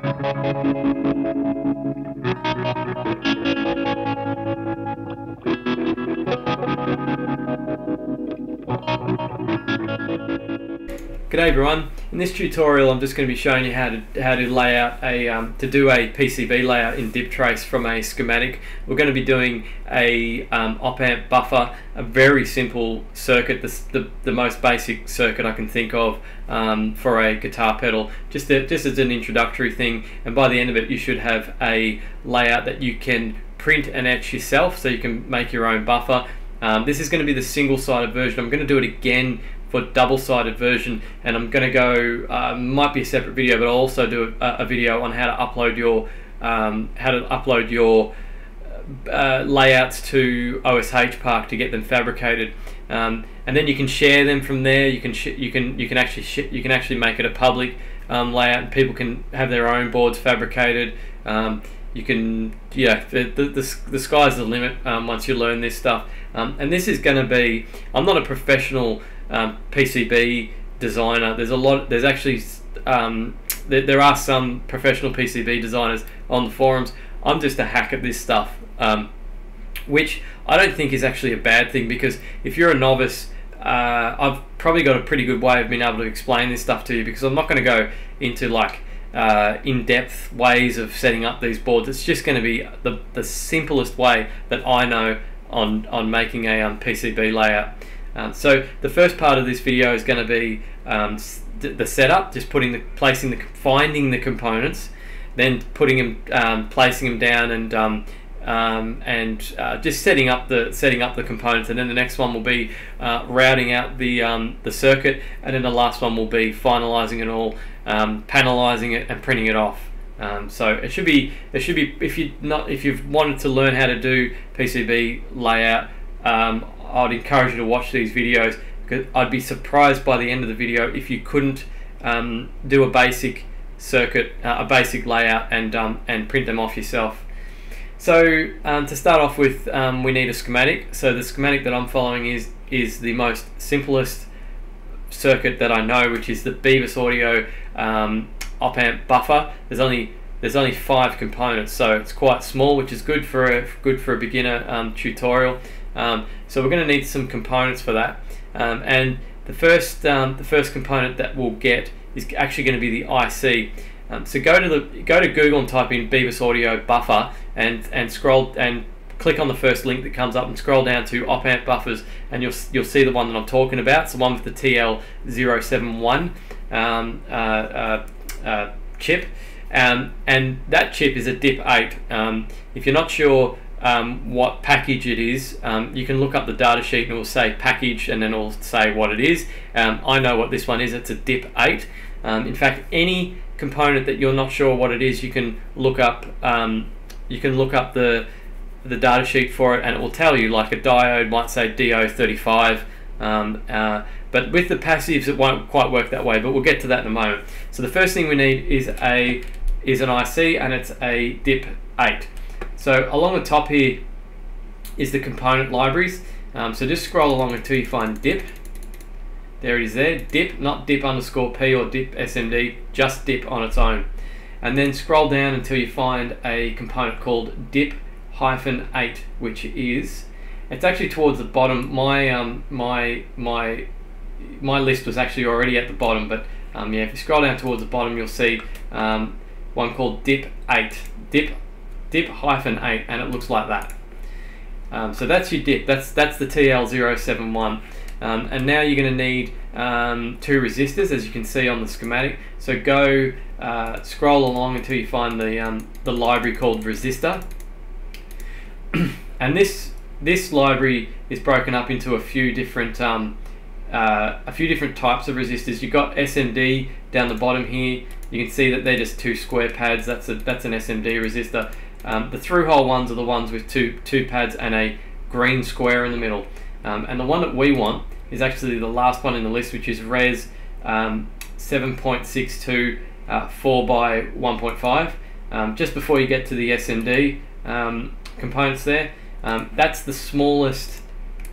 Thank you. G'day everyone. In this tutorial I'm just going to be showing you how to how to lay out a um, to do a PCB layout in DipTrace from a schematic. We're going to be doing a um, op amp buffer, a very simple circuit, the, the, the most basic circuit I can think of um, for a guitar pedal, just a, just as an introductory thing. And by the end of it, you should have a layout that you can print and etch yourself, so you can make your own buffer. Um, this is going to be the single-sided version. I'm going to do it again for double-sided version and I'm going to go uh, might be a separate video but I'll also do a, a video on how to upload your um, how to upload your uh, layouts to OSH Park to get them fabricated. Um, and then you can share them from there. You can you can you can actually you can actually make it a public um, layout. And people can have their own boards fabricated. Um, you can yeah the, the, the, the sky's the limit um, once you learn this stuff. Um, and this is going to be I'm not a professional um, PCB designer. There's a lot. There's actually um, there, there, are some professional PCB designers on the forums. I'm just a hack at this stuff, um, which I don't think is actually a bad thing because if you're a novice, uh, I've probably got a pretty good way of being able to explain this stuff to you because I'm not going to go into like uh, in-depth ways of setting up these boards. It's just going to be the, the simplest way that I know on on making a um, PCB layout. Um, so the first part of this video is going to be um, the setup, just putting the placing the finding the components, then putting them, um, placing them down, and um, um, and uh, just setting up the setting up the components. And then the next one will be uh, routing out the um, the circuit, and then the last one will be finalizing it all, panelizing it, and printing it off. Um, so it should be it should be if you not if you've wanted to learn how to do PCB layout, um, I'd encourage you to watch these videos because I'd be surprised by the end of the video if you couldn't um, do a basic circuit, uh, a basic layout, and um, and print them off yourself. So um, to start off with, um, we need a schematic. So the schematic that I'm following is is the most simplest circuit that I know, which is the Beavis Audio um, op amp buffer. There's only there's only five components, so it's quite small, which is good for a good for a beginner um, tutorial. Um, so we're going to need some components for that. Um, and the first, um, the first component that we'll get is actually going to be the IC. Um, so go to the go to Google and type in Beavis Audio buffer and and scroll and click on the first link that comes up and scroll down to op amp buffers and you'll you'll see the one that I'm talking about. It's the one with the TL071 um, uh, uh, uh, chip. Um, and that chip is a DIP8. Um, if you're not sure um, what package it is, um, you can look up the data sheet and it will say package and then it will say what it is. Um, I know what this one is, it's a DIP8. Um, in fact, any component that you're not sure what it is, you can look up um, you can look up the the data sheet for it and it will tell you like a diode might say DO35 um, uh, but with the passives it won't quite work that way but we'll get to that in a moment. So the first thing we need is a is an IC and it's a DIP8. So along the top here is the component libraries. Um, so just scroll along until you find dip. There it is there, dip, not dip underscore p or dip smd, just dip on its own. And then scroll down until you find a component called dip hyphen 8, which is, it's actually towards the bottom. My, um, my, my, my list was actually already at the bottom, but um, yeah, if you scroll down towards the bottom, you'll see um, one called dip 8. Dip dip hyphen 8 and it looks like that. Um, so that's your dip, that's, that's the TL071. Um, and now you're going to need um, two resistors as you can see on the schematic. So go uh, scroll along until you find the, um, the library called resistor. and this, this library is broken up into a few different um, uh, a few different types of resistors. You've got SMD down the bottom here. You can see that they're just two square pads. That's a that's an SMD resistor. Um, the through hole ones are the ones with two, two pads and a green square in the middle. Um, and the one that we want is actually the last one in the list, which is res um, 7.62 uh, 4 by 1.5. Um, just before you get to the SMD um, components there, that's the smallest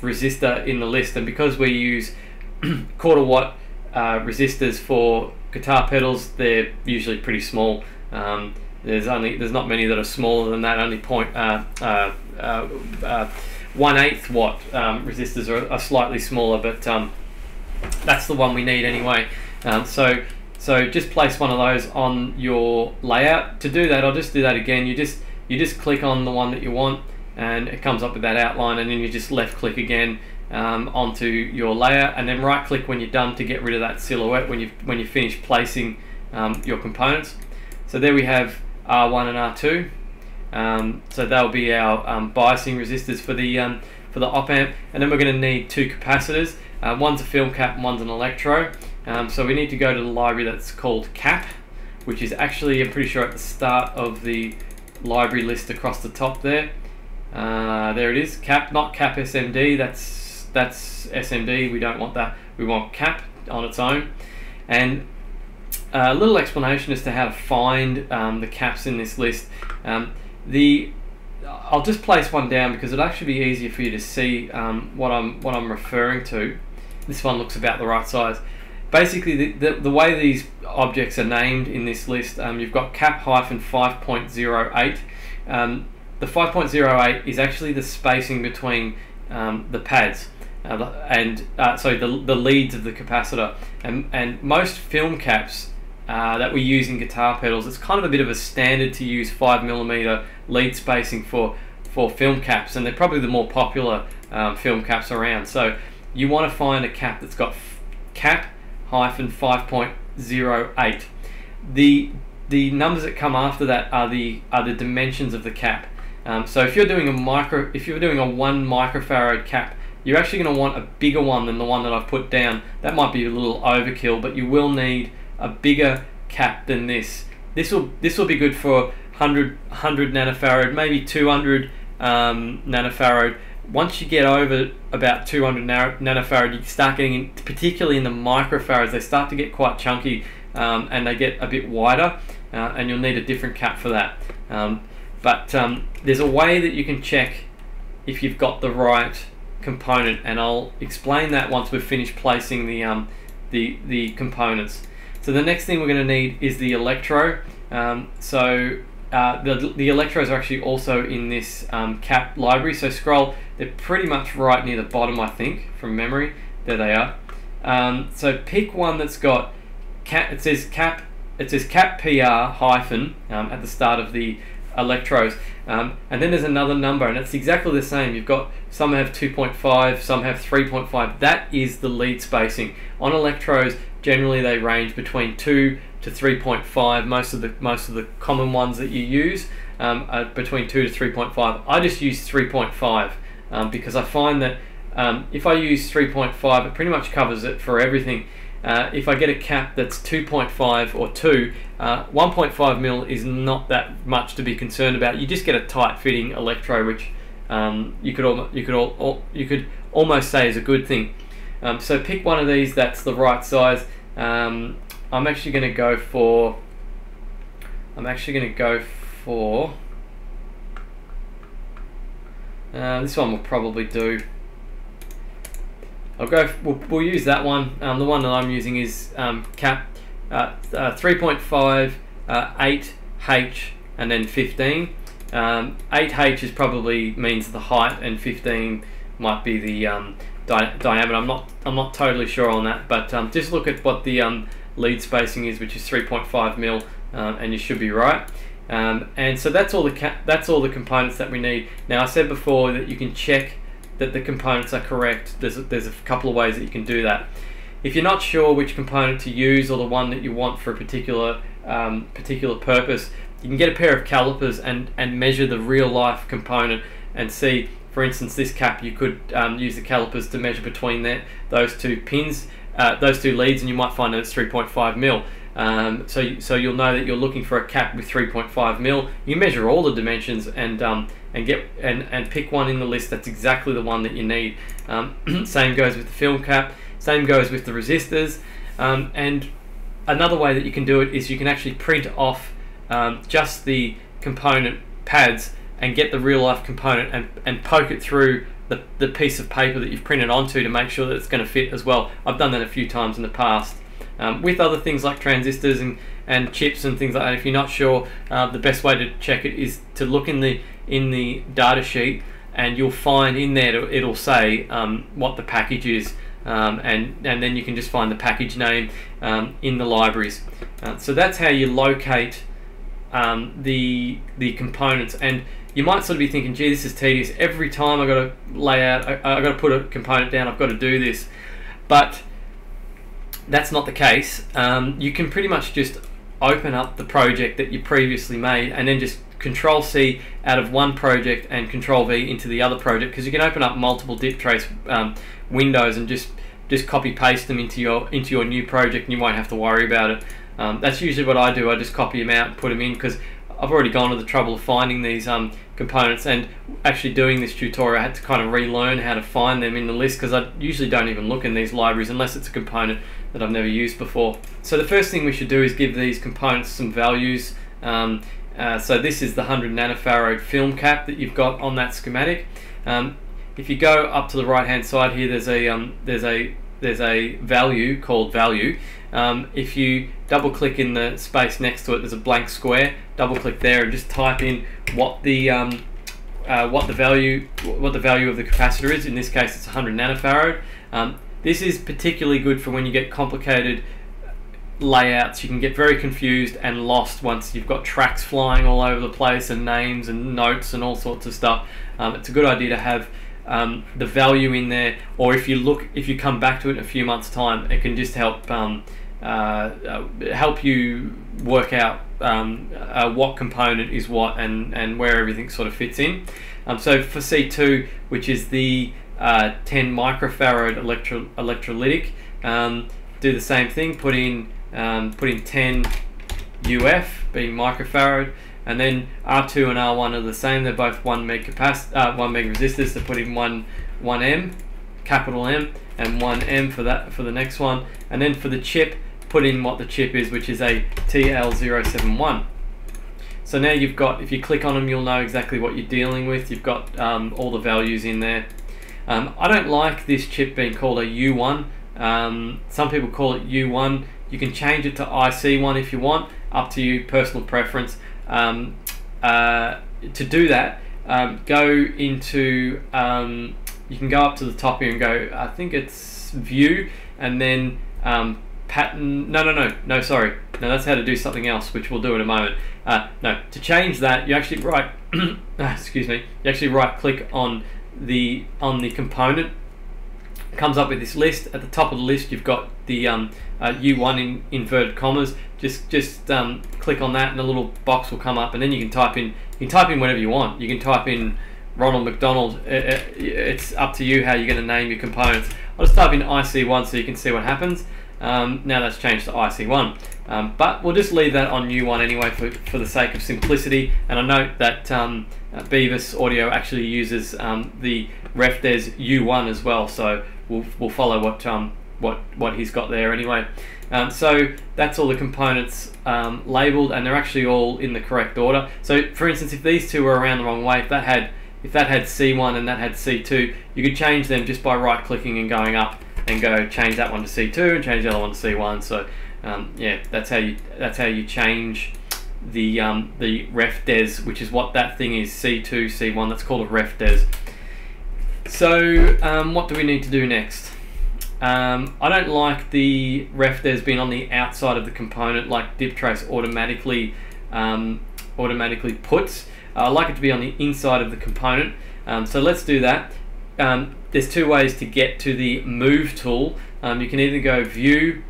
resistor in the list. And because we use quarter watt uh, resistors for guitar pedals, they're usually pretty small. Um, there's only there's not many that are smaller than that. Only point uh, uh, uh, uh one eighth watt um, resistors are, are, slightly smaller, but um, that's the one we need anyway. Um, so so just place one of those on your layout. To do that, I'll just do that again. You just you just click on the one that you want, and it comes up with that outline, and then you just left click again um, onto your layer, and then right click when you're done to get rid of that silhouette when you when you finish placing um, your components. So there we have R1 and R2. Um, so they'll be our um, biasing resistors for the um, for the op amp, and then we're going to need two capacitors. Uh, one's a film cap, and one's an electro. Um, so we need to go to the library that's called cap, which is actually I'm pretty sure at the start of the library list across the top there. Uh, there it is, cap, not cap SMD. That's that's SMD. We don't want that. We want cap on its own, and a little explanation as to how to find um, the caps in this list. Um, the I'll just place one down because it'll actually be easier for you to see um, what I'm what I'm referring to. This one looks about the right size. Basically, the, the, the way these objects are named in this list, um, you've got cap hyphen 5.08. Um, the 5.08 is actually the spacing between um, the pads uh, and uh, sorry the, the leads of the capacitor and, and most film caps uh, that we use in guitar pedals. It's kind of a bit of a standard to use 5mm lead spacing for, for film caps, and they're probably the more popular um, film caps around. So you want to find a cap that's got cap hyphen 5.08. The the numbers that come after that are the are the dimensions of the cap. Um, so if you're doing a micro, if you're doing a one microfarad cap, you're actually going to want a bigger one than the one that I've put down. That might be a little overkill, but you will need a bigger cap than this. This will this will be good for 100 100 nanofarad, maybe 200 um, nanofarad. Once you get over about 200 nanofarad, you start getting, in, particularly in the microfarads, they start to get quite chunky um, and they get a bit wider, uh, and you'll need a different cap for that. Um, but um, there's a way that you can check if you've got the right component, and I'll explain that once we've finished placing the um, the the components. So the next thing we're going to need is the electro. Um, so uh, the, the electrodes are actually also in this um, cap library. So scroll, they're pretty much right near the bottom, I think, from memory. There they are. Um, so pick one that's got cap. It says cap. It says cap PR hyphen um, at the start of the electrodes, um, and then there's another number, and it's exactly the same. You've got some have 2.5, some have 3.5. That is the lead spacing on electrodes. Generally, they range between two to 3.5. Most of the most of the common ones that you use um, are between two to 3.5. I just use 3.5 um, because I find that um, if I use 3.5, it pretty much covers it for everything. Uh, if I get a cap that's 2.5 or 2, uh, 1.5 mil is not that much to be concerned about. You just get a tight fitting electro, which um, you could you could al- you could almost say is a good thing. Um, so pick one of these that's the right size. Um, I'm actually going to go for. I'm actually going to go for. Uh, this one will probably do. I'll go. We'll, we'll use that one. Um, the one that I'm using is um, cap uh, uh, 3.5, uh, 8H, and then 15. Um, 8H is probably means the height, and 15 might be the um, di diameter. I'm not I'm not totally sure on that, but um, just look at what the um, lead spacing is, which is 3.5 mil, um, and you should be right. Um, and so that's all the that's all the components that we need. Now I said before that you can check that the components are correct. There's a, there's a couple of ways that you can do that. If you're not sure which component to use or the one that you want for a particular um, particular purpose, you can get a pair of calipers and, and measure the real life component and see, for instance, this cap, you could um, use the calipers to measure between that, those two pins, uh, those two leads, and you might find that it's 3.5 mil. Um, so, so you'll know that you're looking for a cap with 3.5 mil. You measure all the dimensions and um, and get and, and pick one in the list that's exactly the one that you need. Um, same goes with the film cap. Same goes with the resistors. Um, and another way that you can do it is you can actually print off um, just the component pads and get the real life component and, and poke it through the, the piece of paper that you've printed onto to make sure that it's going to fit as well. I've done that a few times in the past. Um, with other things like transistors and, and chips and things like that. If you're not sure, uh, the best way to check it is to look in the in the data sheet, and you'll find in there it'll say um, what the package is. Um, and and then you can just find the package name um, in the libraries. Uh, so that's how you locate um, the the components. And you might sort of be thinking, "Gee, this is tedious. Every time I've got to lay out, I, have got to put a component down. I've got to do this." But that's not the case. Um, you can pretty much just open up the project that you previously made and then just Control C out of one project and Control V into the other project because you can open up multiple DipTrace um, windows and just just copy paste them into your into your new project and you won't have to worry about it. Um, that's usually what I do. I just copy them out and put them in because I've already gone to the trouble of finding these um, components and actually doing this tutorial I had to kind of relearn how to find them in the list because I usually don't even look in these libraries unless it's a component that I've never used before. So the first thing we should do is give these components some values. Um, uh, so this is the 100 nanofarad film cap that you've got on that schematic. Um, if you go up to the right hand side here, there's a um, there's a there's a value called value. Um, if you double click in the space next to it, there's a blank square. Double click there and just type in what the um, uh, what the value what the value of the capacitor is. In this case, it's 100 nanofarad. Um, this is particularly good for when you get complicated layouts. You can get very confused and lost once you've got tracks flying all over the place and names and notes and all sorts of stuff. Um, it's a good idea to have um, the value in there, or if you look, if you come back to it in a few months' time, it can just help um, uh, uh, help you work out um, uh, what component is what and and where everything sort of fits in. Um, so for C2, which is the uh, 10 microfarad electro electrolytic, um, do the same thing. Put in um, put in 10 UF being microfarad and then R2 and R1 are the same. They're both one meg capacity, uh, one meg resistors. So put in one one M, capital M, and one M for that for the next one. And then for the chip, put in what the chip is, which is a TL071. So now you've got, if you click on them, you'll know exactly what you're dealing with. You've got um, all the values in there. Um, I don't like this chip being called a U1. Um, some people call it U1. You can change it to IC1 if you want, up to you, personal preference. Um, uh, to do that, um, go into, um, you can go up to the top here and go, I think it's view, and then um, pattern, no, no, no, no, sorry. No, that's how to do something else, which we'll do in a moment. Uh, no, to change that, you actually right, excuse me, you actually right click on the, on the component comes up with this list. At the top of the list, you've got the um, uh, U1 in inverted commas. Just just um, click on that, and a little box will come up, and then you can type in you can type in whatever you want. You can type in Ronald McDonald. It's up to you how you're going to name your components. I'll just type in IC1 so you can see what happens. Um, now that's changed to IC1. Um, but we'll just leave that on U1 anyway for, for the sake of simplicity. And I note that um, uh, Beavis Audio actually uses um, the RefDes U1 as well. So we'll, we'll follow what um, what what he's got there anyway. Um, so that's all the components um, labeled, and they're actually all in the correct order. So for instance, if these two were around the wrong way, if that had if that had C1 and that had C2, you could change them just by right clicking and going up and go change that one to C2 and change the other one to C1. So um, yeah, that's how you that's how you change the um, the ref des, which is what that thing is C2 C1. That's called a ref des. So um, what do we need to do next? Um, I don't like the ref deses been on the outside of the component like DipTrace automatically um, automatically puts. Uh, I like it to be on the inside of the component. Um, so let's do that. Um, there's two ways to get to the move tool. Um, you can either go view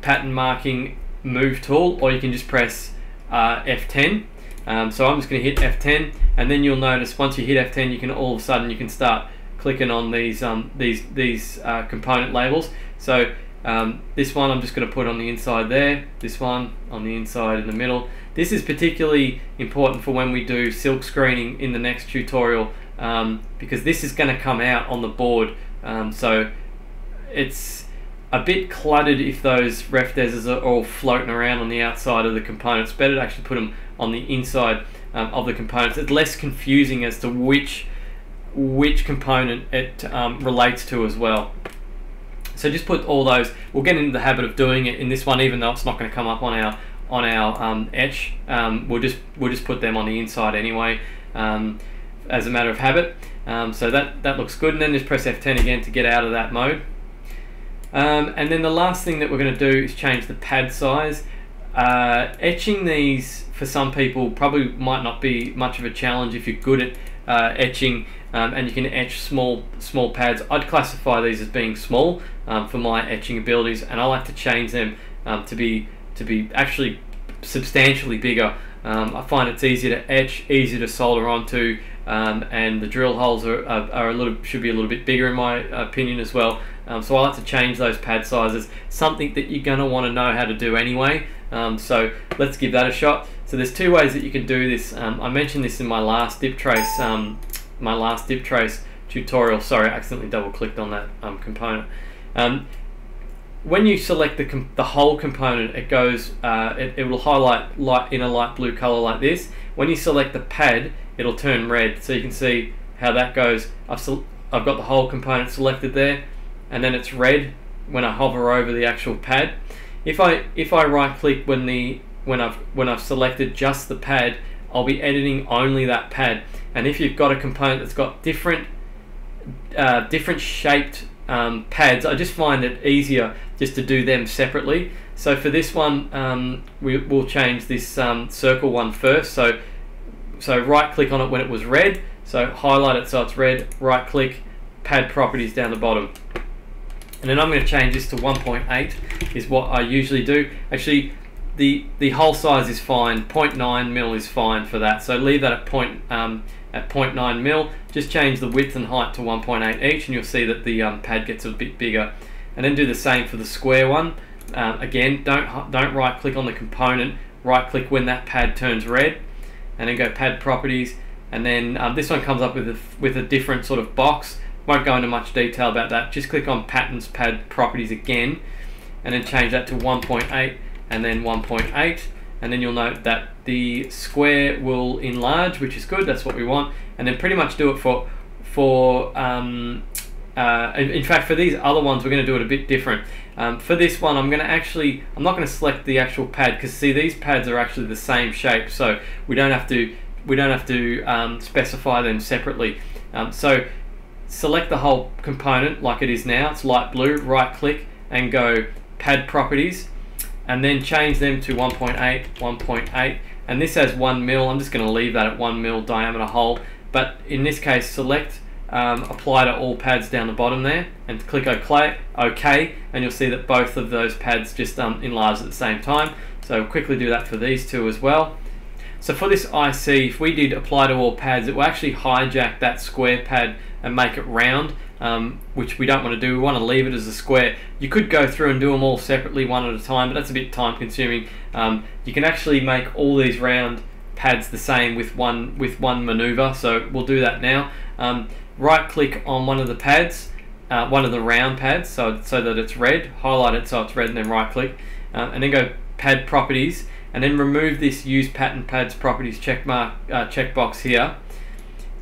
pattern marking move tool or you can just press uh, F10. Um, so I'm just going to hit F10 and then you'll notice once you hit F10 you can all of a sudden you can start clicking on these um, these these uh, component labels. So um, this one I'm just going to put on the inside there, this one on the inside in the middle. This is particularly important for when we do silk screening in the next tutorial um, because this is going to come out on the board. Um, so it's a bit cluttered if those ref deses are all floating around on the outside of the components. Better to actually put them on the inside um, of the components. It's less confusing as to which which component it um, relates to as well. So just put all those, we'll get into the habit of doing it in this one even though it's not going to come up on our on our um, etch, um, we'll just we'll just put them on the inside anyway, um, as a matter of habit. Um, so that that looks good, and then just press F10 again to get out of that mode. Um, and then the last thing that we're going to do is change the pad size. Uh, etching these for some people probably might not be much of a challenge if you're good at uh, etching um, and you can etch small small pads. I'd classify these as being small um, for my etching abilities and I like to change them um, to be to be actually substantially bigger. Um, I find it's easier to etch, easier to solder onto, um, and the drill holes are, are, are, a little should be a little bit bigger in my opinion as well. Um, so I like to change those pad sizes. Something that you're going to want to know how to do anyway. So let's give that a shot. So there's two ways that you can do this. Um, I mentioned this in my last DipTrace, um, my last DipTrace tutorial. Sorry, I accidentally double clicked on that um, component. Um, when you select the, the whole component, it goes, uh, it, it will highlight light in a light blue color like this. When you select the pad, it'll turn red. So you can see how that goes. I've, I've got the whole component selected there and then it's red when I hover over the actual pad. If I if I right click when the when I've when I've selected just the pad, I'll be editing only that pad. And if you've got a component that's got different uh, different shaped um, pads, I just find it easier just to do them separately. So for this one, um, we, will change this um, circle one first. So so right click on it when it was red. So highlight it so it's red. Right click, pad properties down the bottom and then I'm going to change this to 1.8 is what I usually do actually the the hole size is fine. 0.9 mil is fine for that. So leave that at point um, at 0.9 mil. Just change the width and height to 1.8 each and you'll see that the um, pad gets a bit bigger. And then do the same for the square one. Um, again don't don't right click on the component. Right click when that pad turns red and then go pad properties. And then um, this one comes up with a, with a different sort of box. Won't go into much detail about that. Just click on patterns pad properties again and then change that to 1.8 and then 1.8 and then you'll note that the square will enlarge which is good that's what we want and then pretty much do it for for um, uh, in fact for these other ones we're going to do it a bit different. Um, for this one I'm going to actually I'm not going to select the actual pad because see these pads are actually the same shape so we don't have to we don't have to um, specify them separately. Um, so select the whole component like it is now, it's light blue, right click and go pad properties and then change them to 1.8, 1.8 and this has 1 mil, I'm just going to leave that at 1 mil diameter hole but in this case select um, apply to all pads down the bottom there and click OK, OK and you'll see that both of those pads just um, enlarge at the same time. So quickly do that for these two as well. So for this IC if we did apply to all pads it will actually hijack that square pad and make it round, um, which we don't want to do. We want to leave it as a square. You could go through and do them all separately one at a time, but that's a bit time consuming. Um, you can actually make all these round pads the same with one with one maneuver, so we'll do that now. Um, right click on one of the pads, uh, one of the round pads, so, so that it's red, highlight it so it's red and then right click, uh, and then go pad properties, and then remove this use pattern pads properties check mark uh, checkbox here,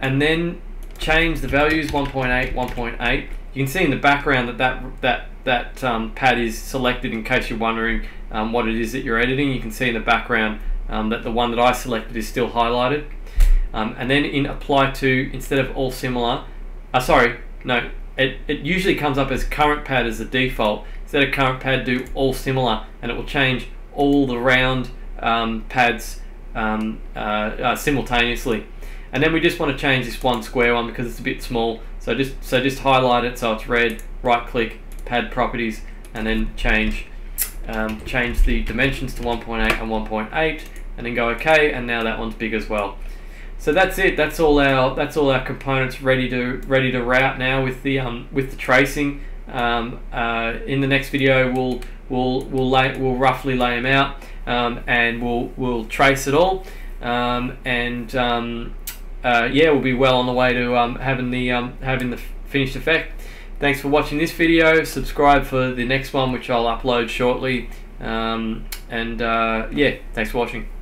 and then change the values 1.8, 1.8. You can see in the background that that, that, that um, pad is selected in case you're wondering um, what it is that you're editing. You can see in the background um, that the one that I selected is still highlighted. Um, and then in apply to, instead of all similar, uh, sorry, no, it, it usually comes up as current pad as the default. Instead of current pad, do all similar, and it will change all the round um, pads um, uh, uh, simultaneously and then we just want to change this one square one because it's a bit small. So just so just highlight it so it's red right click pad properties and then change um, change the dimensions to 1.8 and 1.8 and then go OK and now that one's big as well. So that's it. That's all our that's all our components ready to ready to route now with the um, with the tracing. Um, uh, in the next video we'll we'll we'll lay we'll roughly lay them out um, and we'll we'll trace it all. Um, and um, uh, yeah, we'll be well on the way to um, having the um, having the finished effect. Thanks for watching this video. Subscribe for the next one, which I'll upload shortly. Um, and uh, yeah, thanks for watching.